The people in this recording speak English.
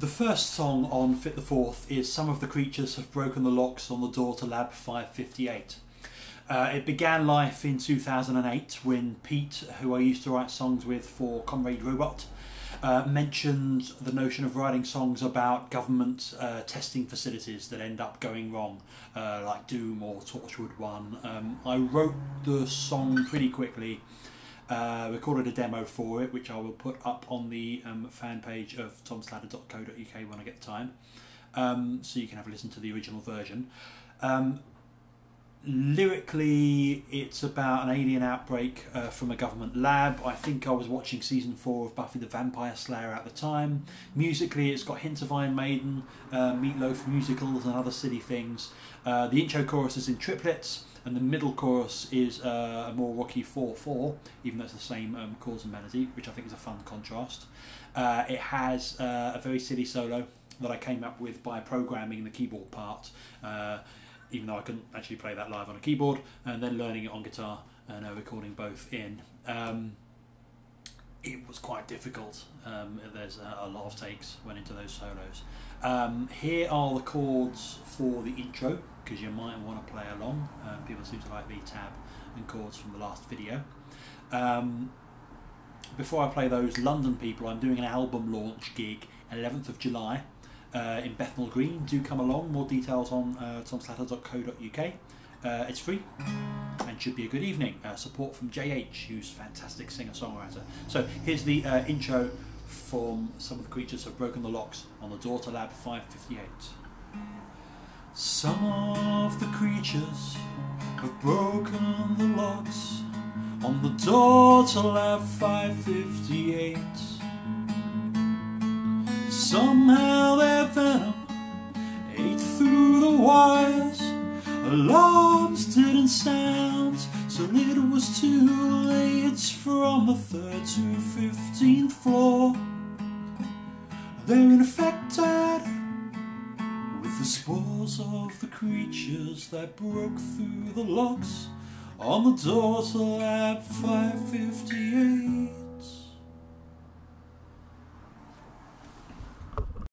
The first song on Fit the Fourth is Some of the Creatures Have Broken the Locks on the Door to Lab 558. Uh, it began life in 2008 when Pete, who I used to write songs with for Comrade Robot, uh, mentioned the notion of writing songs about government uh, testing facilities that end up going wrong, uh, like Doom or Torchwood 1. Um, I wrote the song pretty quickly uh, recorded a demo for it, which I will put up on the um, fan page of tomslatter.co.uk when I get the time, um, so you can have a listen to the original version. Um, lyrically, it's about an alien outbreak uh, from a government lab. I think I was watching season four of Buffy the Vampire Slayer at the time. Musically, it's got hints of Iron Maiden, uh, Meatloaf musicals, and other silly things. Uh, the intro chorus is in triplets and the middle chorus is uh, a more rocky 4-4, even though it's the same um, chords and melody, which I think is a fun contrast. Uh, it has uh, a very silly solo that I came up with by programming the keyboard part, uh, even though I couldn't actually play that live on a keyboard, and then learning it on guitar and uh, recording both in. Um, it was quite difficult. Um, there's a, a, lot of takes went into those solos. Um, here are the chords for the intro because you might want to play along. Um, people seem to like the tab and chords from the last video. Um, before I play those London people, I'm doing an album launch gig 11th of July uh, in Bethnal Green. Do come along. More details on uh, tomslatter.co.uk. Uh, it's free should be a good evening. Uh, support from JH, who's fantastic singer-songwriter. So here's the uh, intro from Some of the Creatures Have Broken the Locks on the Door to Lab 558. Some of the creatures have broken the locks on the door to lab 558. Somehow their venom ate through the wires. Alarms didn't sound till it was too late from the third to fifteenth floor. They're infected with the spores of the creatures that broke through the locks on the door to lab 558.